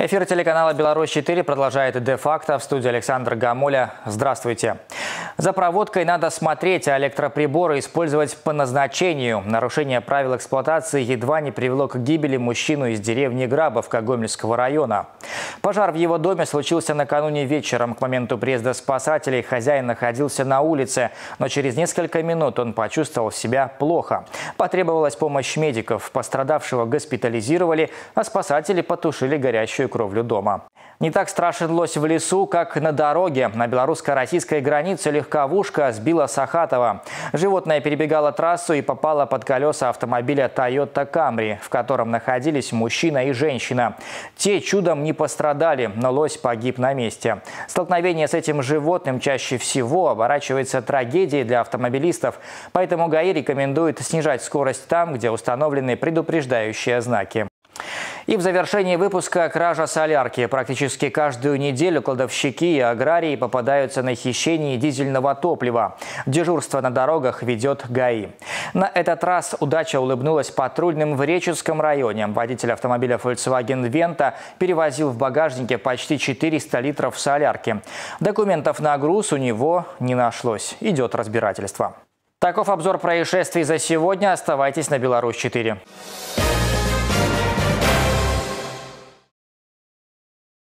Эфир телеканала «Беларусь-4» продолжает «Де-факто» в студии Александр Гамоля. Здравствуйте. За проводкой надо смотреть, а электроприборы использовать по назначению. Нарушение правил эксплуатации едва не привело к гибели мужчину из деревни Грабовка Гомельского района. Пожар в его доме случился накануне вечером. К моменту приезда спасателей хозяин находился на улице, но через несколько минут он почувствовал себя плохо. Потребовалась помощь медиков. Пострадавшего госпитализировали, а спасатели потушили горящую кровлю дома. Не так страшен лось в лесу, как на дороге. На белорусско-российской границе легковушка сбила Сахатова. Животное перебегало трассу и попало под колеса автомобиля Toyota Camry, в котором находились мужчина и женщина. Те чудом не пострадали, но лось погиб на месте. Столкновение с этим животным чаще всего оборачивается трагедией для автомобилистов, поэтому ГАИ рекомендует снижать скорость там, где установлены предупреждающие знаки. И в завершении выпуска кража солярки. Практически каждую неделю кладовщики и аграрии попадаются на хищение дизельного топлива. Дежурство на дорогах ведет ГАИ. На этот раз удача улыбнулась патрульным в Реческом районе. Водитель автомобиля Volkswagen Venta перевозил в багажнике почти 400 литров солярки. Документов на груз у него не нашлось. Идет разбирательство. Таков обзор происшествий за сегодня. Оставайтесь на Беларусь 4.